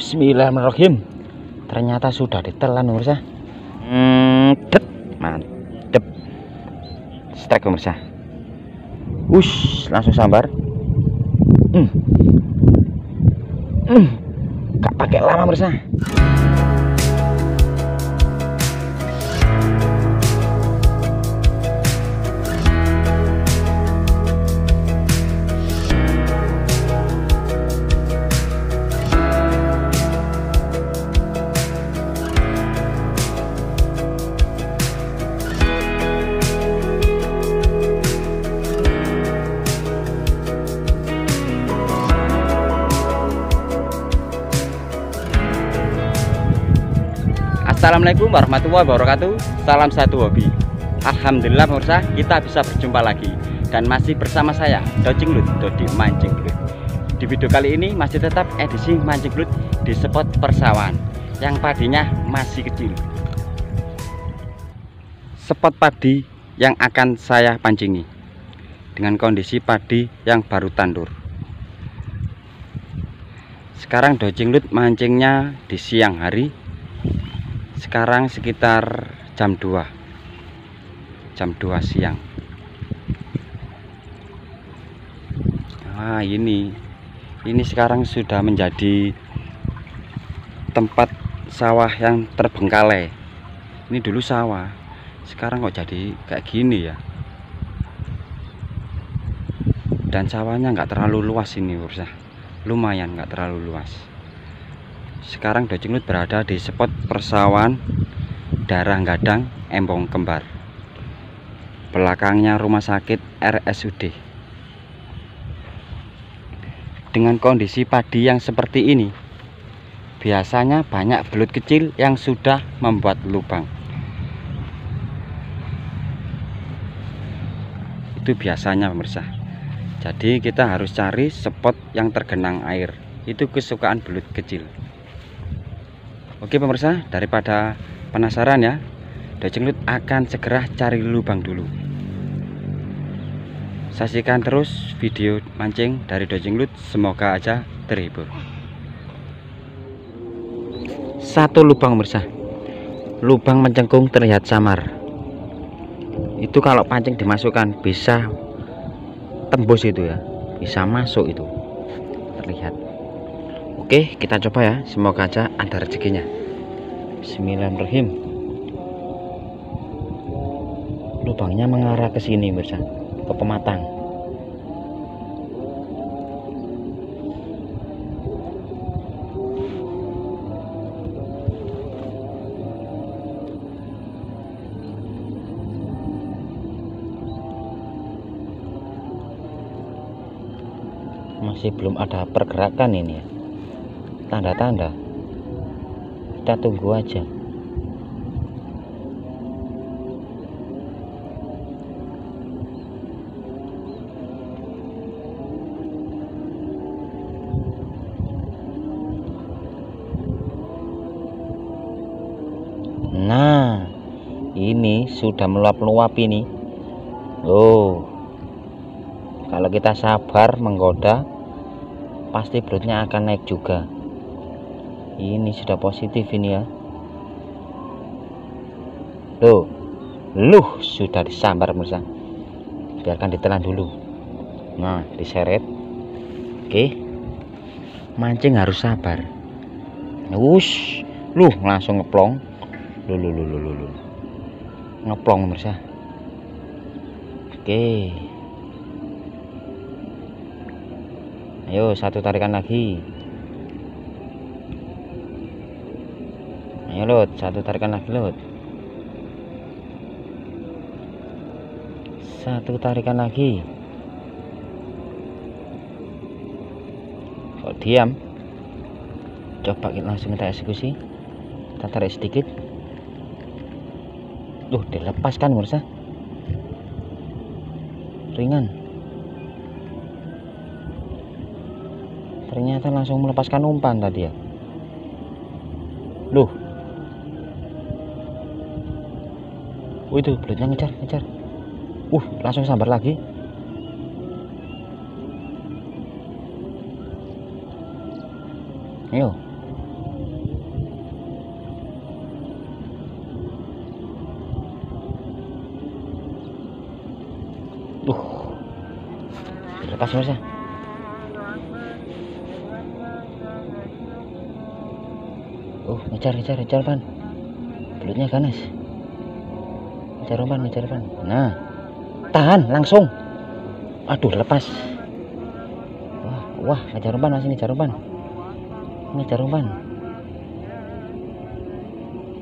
Bismillahirrahmanirrahim. Ternyata sudah ditelan pemirsa. Hmm, mantep. Strike pemirsa. Wush, langsung sambar. Hmm. Hmm. Gak pakai lama pemirsa. Assalamualaikum warahmatullahi wabarakatuh. Salam satu hobi. Alhamdulillah pemirsa kita bisa berjumpa lagi Dan masih bersama saya Dodging Lut Dodi Mancing Belut Di video kali ini masih tetap edisi Mancing Belut Di spot persawahan Yang padinya masih kecil. Spot padi yang akan saya pancingi Dengan kondisi padi yang baru tandur. Sekarang Dodging Lut mancingnya di siang hari sekarang sekitar jam 2 jam 2 siang. Nah ini. Ini sekarang sudah menjadi tempat sawah yang terbengkalai. Ini dulu sawah. Sekarang kok jadi kayak gini ya? Dan sawahnya nggak terlalu luas ini Ursa lumayan nggak terlalu luas sekarang Dojeng Lut berada di spot persawahan Darah Gadang Embong Kembar. Belakangnya rumah sakit RSUD. Dengan kondisi padi yang seperti ini, biasanya banyak belut kecil yang sudah membuat lubang. Itu biasanya pemirsa. Jadi kita harus cari spot yang tergenang air. Itu kesukaan belut kecil. Oke pemirsa, daripada penasaran ya, Dojenglut akan segera cari lubang dulu. Saksikan terus video mancing dari Dojenglut, semoga aja terhibur. Satu lubang pemirsa, lubang mencengkung terlihat samar. Itu kalau pancing dimasukkan bisa tembus itu ya, bisa masuk itu, terlihat. Oke kita coba ya. Semoga aja ada rezekinya. Bismillahirrahmanirrahim. Lubangnya mengarah ke sini mirsa ke pematang. Masih belum ada pergerakan ini ya tanda-tanda. Kita tunggu aja. Nah ini sudah meluap-luap ini. Oh kalau kita sabar menggoda pasti belutnya akan naik juga ini sudah positif ini ya. Loh luh sudah disambar pemirsa biarkan ditelan dulu. Nah diseret. Oke. Mancing harus sabar. Wush. Luh langsung ngeplong. Lu lu lu lu lu ngeplong pemirsa oke. Ayo satu tarikan lagi ayo lot satu tarikan lagi lot satu tarikan lagi. Kok diam? Coba kita langsung kita eksekusi. Kita tarik sedikit. Duh, dilepaskan mirsa ringan. Ternyata langsung melepaskan umpan tadi ya. Loh oh itu belutnya ngejar ngejar. Uh langsung sambar lagi. Ayo. Uh lepas mas ya. uh ngejar ngejar ngejar pan belutnya ganas ngejar umpan nah tahan langsung. Aduh lepas. Wah wah ngejar umpan masih ngejar umpan ngejar umpan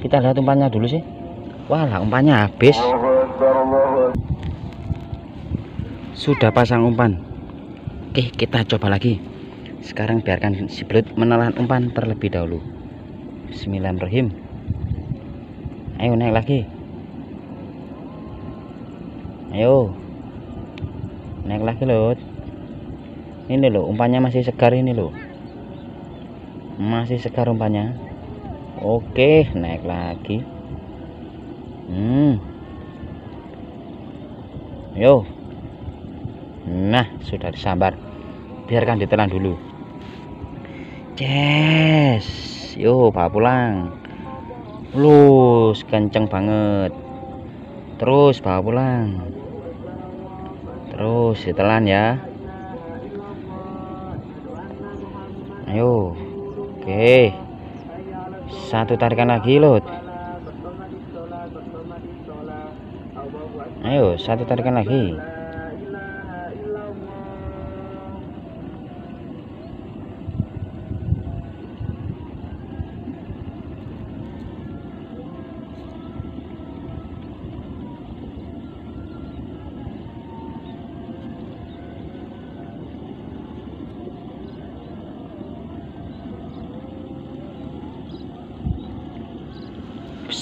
kita lihat umpannya dulu sih. Wah lah umpannya habis. Sudah pasang umpan. Oke kita coba lagi. Sekarang biarkan si belut menelan umpan terlebih dahulu. Bismillahirrahmanirrahim. Ayo naik lagi ayo. Naik lagi loh ini loh umpannya masih segar ini loh masih segar umpannya. Oke naik lagi. Hmm. Yo. Nah sudah disambar. Biarkan ditelan dulu. Yes. Yo bawa pulang. Lus kenceng banget. Terus bawa pulang terus ditelan ya. Ayo. Oke. Satu tarikan lagi loh ayo satu tarikan lagi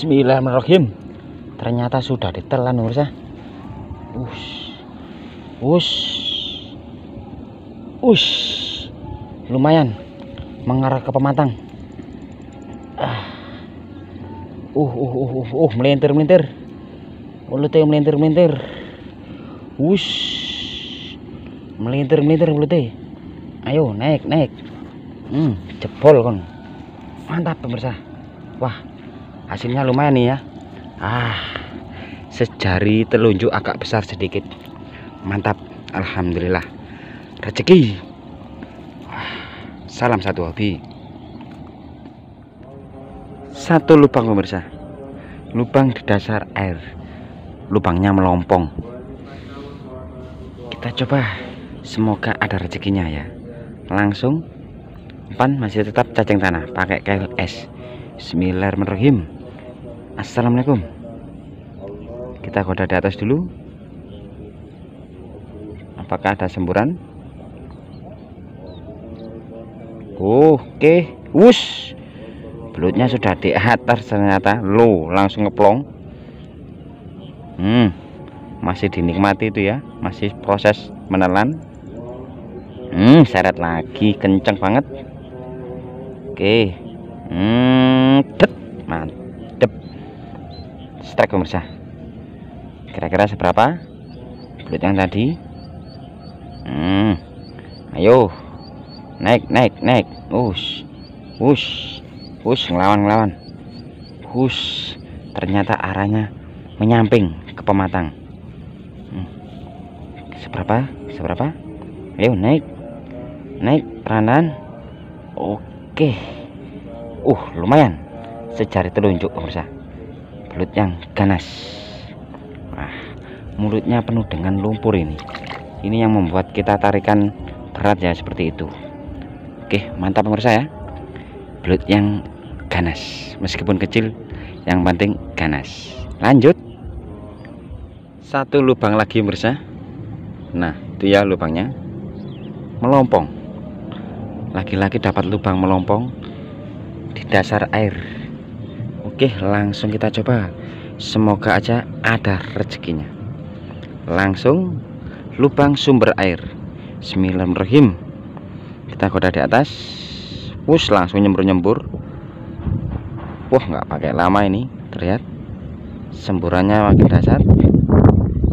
Bismillahirrahmanirrahim. Ternyata sudah ditelan pemirsa us. Us. Us. Lumayan. Mengarah ke pematang. Ah. Uh uh uh uh, uh melintir melintir. Mulutnya melintir melintir. Us. Melintir melintir mulutnya. Ayo naik naik. Hmm jebol kon. Mantap pemirsa. Wah hasilnya lumayan nih ya. Ah sejari telunjuk agak besar sedikit. Mantap Alhamdulillah. Rezeki. Salam satu hobi. Satu lubang pemirsa. Lubang di dasar air. Lubangnya melompong. Kita coba. Semoga ada rezekinya ya. Langsung pan masih tetap cacing tanah pakai KLS Bismillahirrahmanirrahim. Assalamualaikum. Kita goda di atas dulu. Apakah ada semburan? Oke wush. Belutnya sudah di atas ternyata. Lo langsung ngeplong. Hmm masih dinikmati itu ya. Masih proses menelan. Hmm seret lagi kenceng banget. Oke. Hmm mantap strike pemirsa. Kira-kira seberapa? Belut yang tadi. Hmm. Ayo. Naik naik naik. Us us us ngelawan ngelawan. Us ternyata arahnya menyamping ke pematang. Hmm. seberapa? Seberapa? Ayo naik. Naik peran oke uh lumayan. Sejari telunjuk pemirsa. Belut yang ganas. Wah, mulutnya penuh dengan lumpur ini. Ini yang membuat kita tarikan berat ya seperti itu. Oke mantap pemirsa ya. Belut yang ganas. Meskipun kecil yang penting ganas. Lanjut. Satu lubang lagi pemirsa. Nah itu ya lubangnya. Melompong. Lagi-lagi dapat lubang melompong di dasar air. Oke langsung kita coba. Semoga aja ada rezekinya. Langsung lubang sumber air. Bismillahirrahmanirrahim. Kita koda di atas. Wush langsung nyembur-nyembur. Wah nggak pakai lama ini. Terlihat Semburannya makin dasar.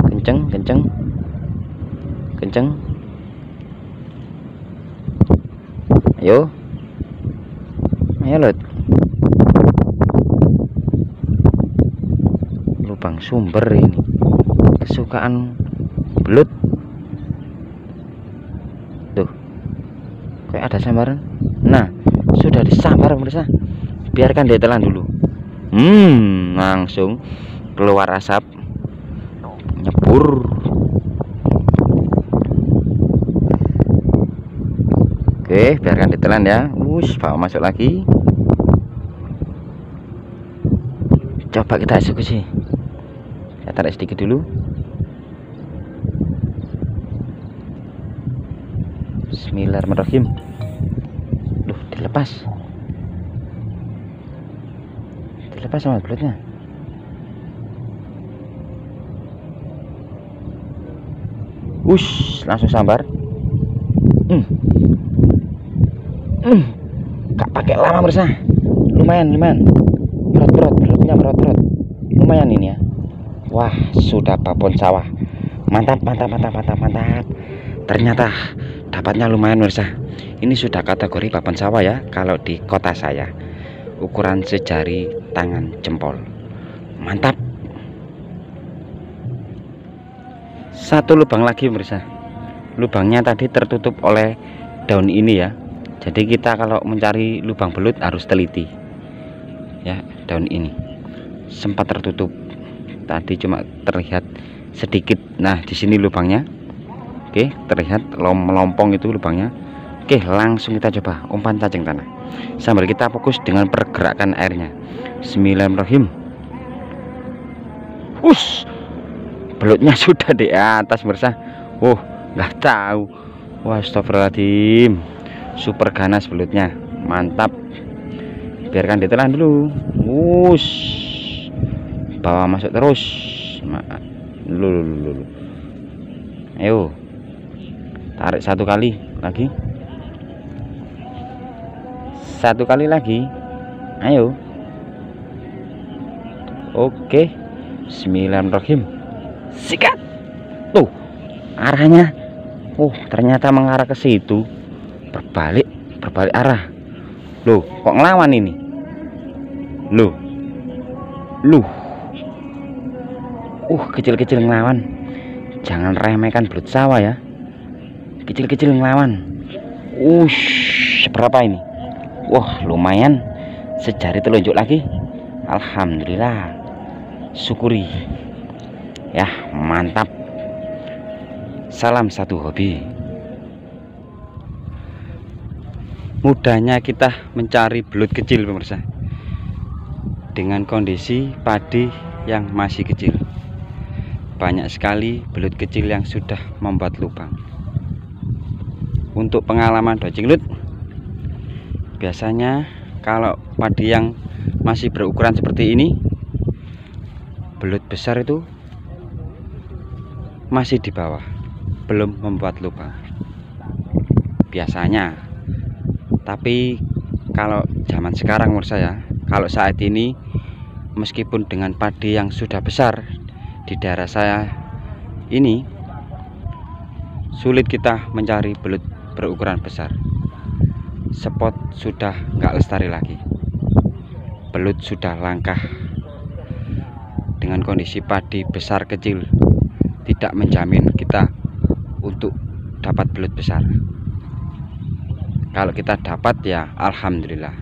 Kenceng kenceng. Kenceng. Ayo Ayo lot lubang sumber ini. Kesukaan belut. Ada sambaran? Nah sudah disambar pemirsa biarkan dia telan dulu. Hmm langsung keluar asap. Nyebur oke biarkan ditelan ya. Us bawa masuk lagi coba kita eksekusi. Saya tarik sedikit dulu. Bismillahirrahmanirrahim. Duh dilepas. Dilepas sama belutnya Wush langsung sambar. Hmm. Hmm. Gak pakai lama bersah Lumayan lumayan Berat-berat belutnya berat-berat Lumayan ini ya. Wah sudah babon sawah. Mantap mantap mantap mantap mantap. Ternyata dapatnya lumayan mirsa ini sudah kategori papan sawah ya kalau di kota saya. Ukuran sejari tangan jempol. Mantap. Satu lubang lagi mirsa lubangnya tadi tertutup oleh daun ini ya. Jadi kita kalau mencari lubang belut harus teliti. Ya daun ini. Sempat tertutup. Tadi cuma terlihat sedikit. Nah di sini lubangnya. Oke terlihat melompong itu lubangnya. Oke langsung kita coba umpan cacing tanah. Sambil kita fokus dengan pergerakan airnya. Bismillahirrahmanirrahim. Us belutnya sudah di atas bersah Oh nggak tahu. Wah astagfirullahaladzim super ganas belutnya. Mantap. Biarkan ditelan dulu Us bawa masuk terus. Lulu ayo. Tarik satu kali lagi. Satu kali lagi. Ayo. Oke. Bismillahirrahmanirrahim. Sikat. Tuh arahnya. Uh ternyata mengarah ke situ. Berbalik berbalik arah. Loh kok ngelawan ini loh loh uh kecil-kecil ngelawan. Jangan remehkan belut sawah ya. Kecil-kecil ngelawan. Ush seberapa ini? Wah lumayan. Sejari telunjuk lagi. Alhamdulillah. Syukuri. Ya mantap. Salam satu hobi. Mudahnya kita mencari belut kecil pemirsa dengan kondisi padi yang masih kecil. Banyak sekali belut kecil yang sudah membuat lubang. Untuk pengalaman lut biasanya kalau padi yang masih berukuran seperti ini belut besar itu masih di bawah belum membuat lubang. Biasanya. Tapi kalau zaman sekarang menurut saya kalau saat ini meskipun dengan padi yang sudah besar di daerah saya ini sulit kita mencari belut berukuran besar. Spot sudah nggak lestari lagi. Belut sudah langkah. Dengan kondisi padi besar kecil tidak menjamin kita untuk dapat belut besar. Kalau kita dapat ya Alhamdulillah.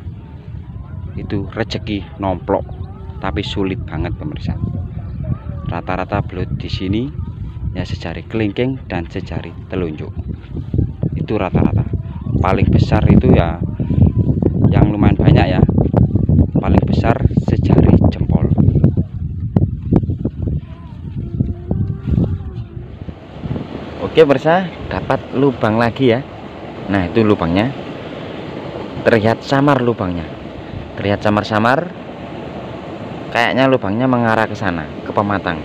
Itu rezeki nomplok tapi sulit banget pemirsa rata-rata belut di sini ya sejari kelingking dan sejari telunjuk. Itu rata-rata. Paling besar itu ya yang lumayan banyak ya. Paling besar sejari jempol. Oke bersah dapat lubang lagi ya. Nah itu lubangnya. Terlihat samar lubangnya. Terlihat samar-samar kayaknya lubangnya mengarah ke sana ke pematang.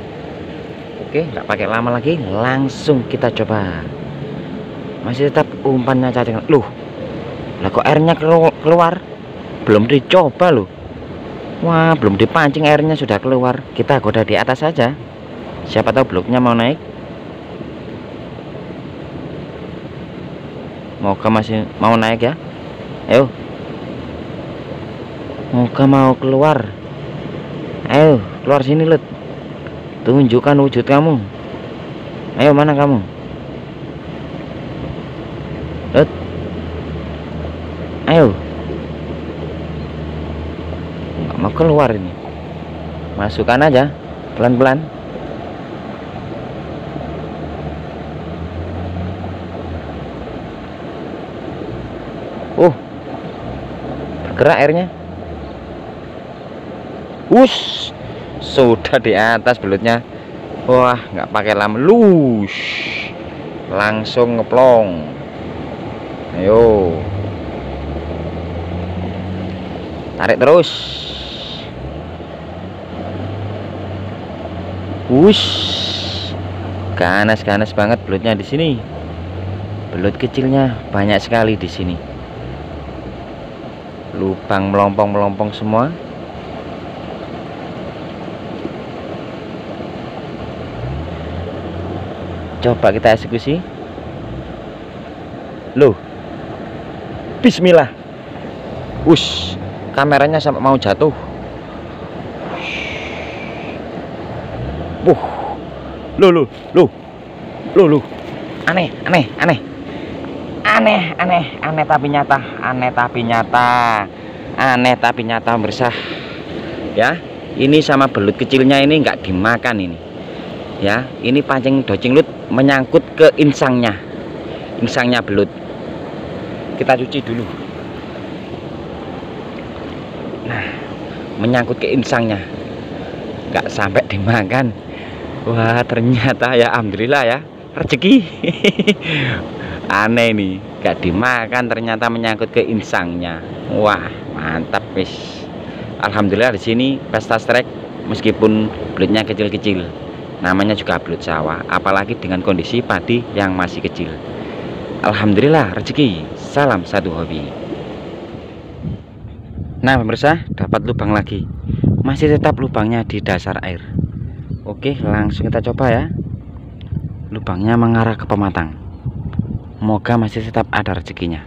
Oke nggak pakai lama lagi langsung kita coba. Masih tetap umpannya cacing. Loh lah kok airnya keluar? Belum dicoba loh. Wah belum dipancing airnya sudah keluar. Kita goda di atas saja. Siapa tahu bloknya mau naik. Moga masih mau naik ya. Ayo. Moga mau keluar ayo keluar sini lut. Tunjukkan wujud kamu. Ayo mana kamu? Ayo. Nggak mau keluar ini. Masukkan aja pelan-pelan. Uh. Bergerak airnya. Us sudah di atas belutnya. Wah nggak pakai lama. Lus langsung ngeplong. Ayo. Tarik terus. Wush, ganas-ganas banget belutnya di sini. Belut kecilnya banyak sekali di sini. Lubang melompong-melompong semua. Coba kita eksekusi. Loh. Bismillah. Wush, kameranya sampai mau jatuh. Wuh. Loh, loh, loh. Loh, loh. Aneh, aneh, aneh. Aneh, aneh, aneh tapi nyata, aneh tapi nyata. Aneh tapi nyata bersah. Ya, ini sama belut kecilnya ini nggak dimakan ini. Ya, ini pancing docing lut menyangkut ke insangnya. Insangnya belut. Kita cuci dulu. Nah, menyangkut ke insangnya. Nggak sampai dimakan. Wah ternyata ya Alhamdulillah ya rezeki aneh nih gak dimakan ternyata menyangkut ke insangnya wah mantap wis Alhamdulillah di sini pesta strek meskipun belutnya kecil-kecil namanya juga belut sawah apalagi dengan kondisi padi yang masih kecil. Alhamdulillah rezeki. Salam satu hobi. Nah pemirsa dapat lubang lagi. Masih tetap lubangnya di dasar air. Oke langsung kita coba ya. Lubangnya mengarah ke pematang. Semoga masih tetap ada rezekinya.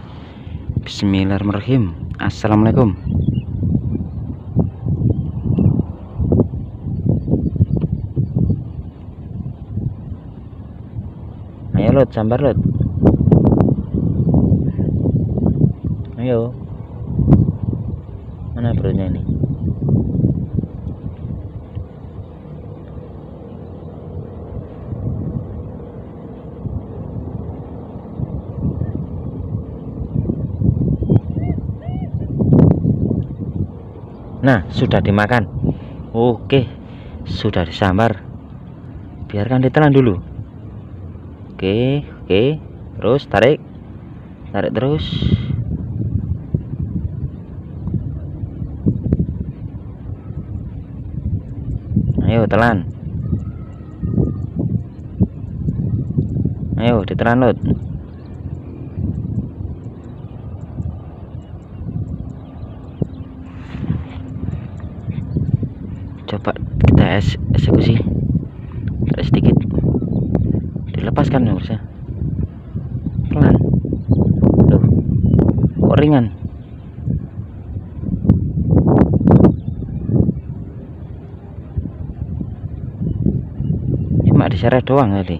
Bismillahirrahmanirrahim. Assalamualaikum lot sambar lot Ayo Mana bronya ini Nah, sudah dimakan. Oke, sudah disambar. Biarkan ditelan dulu. Oke, oke. Terus tarik. Tarik terus. Ayo telan. Ayo ditelan lot. coba kita eksekusi sedikit dilepaskan ya bisa pelan Loh, kok ringan? Cuma diseret doang tadi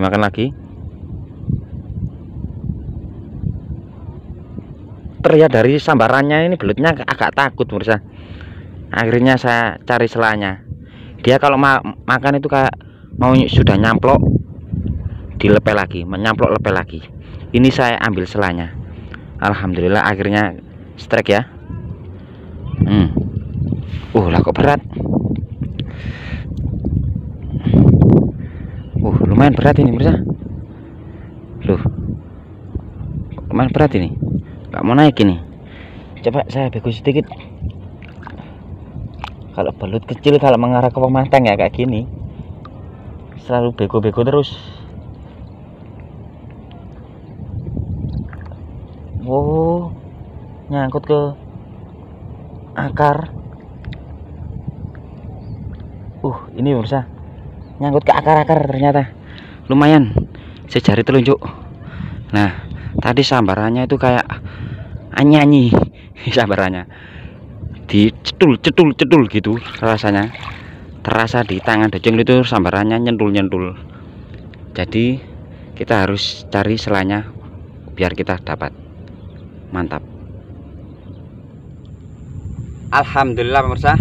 dimakan lagi. terlihat dari sambarannya ini belutnya agak takut pemirsa akhirnya saya cari selanya. Dia kalau ma makan itu kayak mau sudah nyamplok dilepel lagi menyamplok lepel lagi. Ini saya ambil selanya. Alhamdulillah akhirnya strike ya. Hmm. uh lah kok berat uh lumayan berat ini pemirsa loh lumayan berat ini. Nggak mau naik ini. Coba saya bagus sedikit. Kalau belut kecil kalau mengarah ke pematang ya kayak gini selalu bego-bego terus. Oh nyangkut ke akar. Uh ini pemirsa nyangkut ke akar-akar ternyata lumayan. Sejari telunjuk nah tadi sambarannya itu kayak anyanyi. Sambarannya. Di cetul cetul cetul gitu rasanya. Terasa di tangan dojeng itu sambarannya nyentul nyentul jadi kita harus cari selanya biar kita dapat. Mantap. Alhamdulillah pemirsa.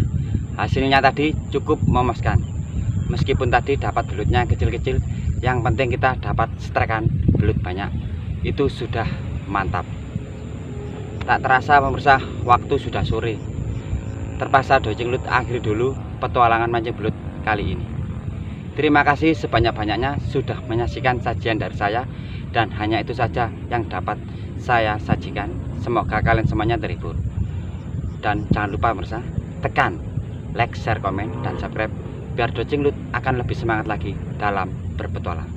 Hasilnya tadi cukup memuaskan. Meskipun tadi dapat belutnya kecil-kecil yang penting kita dapat strekan belut banyak. Itu sudah mantap. Tak terasa pemirsa waktu sudah sore. Terpaksa dojeng lut akhir dulu petualangan mancing belut kali ini. Terima kasih sebanyak-banyaknya sudah menyaksikan sajian dari saya. Dan hanya itu saja yang dapat saya sajikan. Semoga kalian semuanya terhibur. Dan jangan lupa pemirsa tekan like, share, komen, dan subscribe biar dojeng lut akan lebih semangat lagi dalam berpetualang.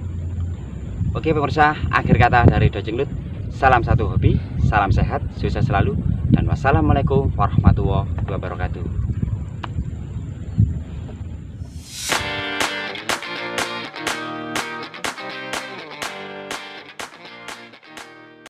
Oke pemirsa akhir kata dari dojeng lut. Salam satu hobi salam sehat sukses selalu dan wassalamualaikum warahmatullahi wabarakatuh